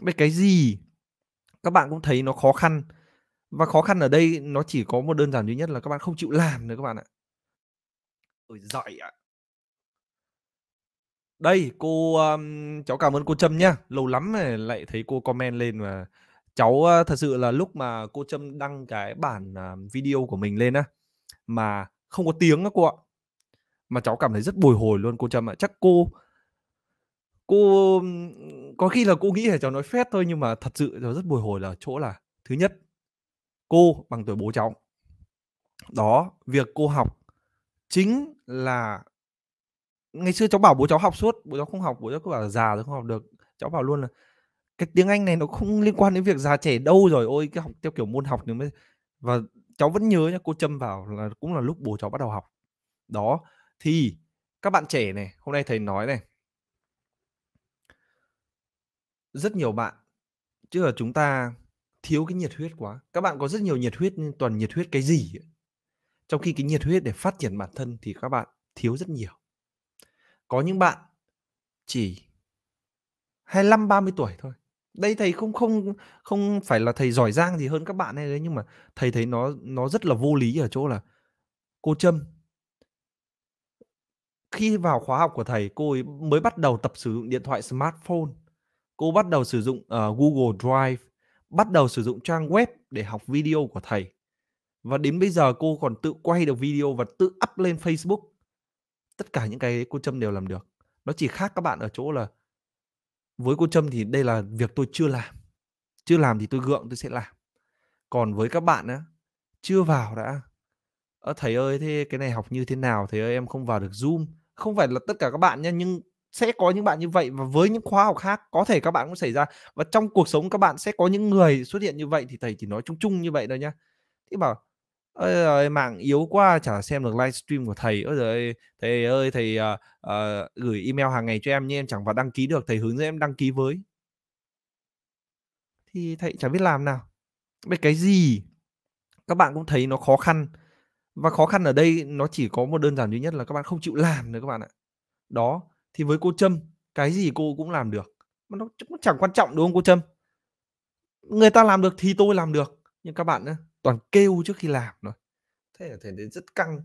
Về cái gì các bạn cũng thấy nó khó khăn. Và khó khăn ở đây nó chỉ có một đơn giản duy nhất là các bạn không chịu làm nữa các bạn ạ. Ôi giỏi ạ! Đây, cô, um, cháu cảm ơn cô Trâm nhá. Lâu lắm rồi lại thấy cô comment lên và cháu, ờ, thật sự là lúc mà cô Trâm đăng cái bản, à, video của mình lên á, mà không có tiếng á cô ạ. Mà cháu cảm thấy rất bồi hồi luôn cô Trâm ạ. Chắc cô cô, có khi là cô nghĩ là cháu nói phét thôi nhưng mà thật sự cháu rất bồi hồi là chỗ là thứ nhất, cô bằng tuổi bố cháu. Đó, việc cô học chính là ngày xưa cháu bảo bố cháu học suốt, bố cháu không học, bố cháu cứ bảo là già rồi không học được. Cháu bảo luôn là "Cái tiếng Anh này nó không liên quan đến việc già trẻ đâu rồi ôi, cái học theo kiểu môn học thì mới" và cháu vẫn nhớ nhá, cô Trâm vào là cũng là lúc bố cháu bắt đầu học. Đó, thì các bạn trẻ này, hôm nay thầy nói này rất nhiều bạn, chứ là chúng ta thiếu cái nhiệt huyết quá. Các bạn có rất nhiều nhiệt huyết nhưng toàn nhiệt huyết cái gì ấy. Trong khi cái nhiệt huyết để phát triển bản thân thì các bạn thiếu rất nhiều. Có những bạn chỉ 25-30 tuổi thôi. Đây thầy không không không phải là thầy giỏi giang gì hơn các bạn hay đấy, nhưng mà thầy thấy nó nó rất là vô lý ở chỗ là cô Trâm khi vào khóa học của thầy, cô ấy mới bắt đầu tập sử dụng điện thoại smartphone. Cô bắt đầu sử dụng, uh, Google Drive, bắt đầu sử dụng trang web để học video của thầy. Và đến bây giờ cô còn tự quay được video và tự up lên Facebook. Tất cả những cái đấy cô Trâm đều làm được. Nó chỉ khác các bạn ở chỗ là với cô Trâm thì đây là việc tôi chưa làm. Chưa làm thì tôi gượng tôi sẽ làm. Còn với các bạn á, chưa vào đã, Ờ, thầy ơi, thế cái này học như thế nào? Thầy ơi, em không vào được Zoom." Không phải là tất cả các bạn nha, nhưng sẽ có những bạn như vậy và với những khóa học khác có thể các bạn cũng xảy ra. Và trong cuộc sống các bạn sẽ có những người xuất hiện như vậy thì thầy chỉ nói chung chung như vậy thôi nhá. Thế bảo: ơi ơi, mạng yếu quá chả xem được livestream của thầy. ơi rồi ơi, thầy ơi, thầy, uh, uh, gửi email hàng ngày cho em nhưng em chẳng vào đăng ký được, thầy hướng dẫn em đăng ký với." Thì thầy chẳng biết làm nào. biết cái gì các bạn cũng thấy nó khó khăn. Và khó khăn ở đây nó chỉ có một đơn giản duy nhất là các bạn không chịu làm nữa các bạn ạ. Đó, thì với cô Trâm, cái gì cô cũng làm được, mà nó cũng chẳng quan trọng, đúng không cô Trâm? Người ta làm được thì tôi làm được, nhưng các bạn á, toàn kêu trước khi làm rồi Thế là thế đến rất căng.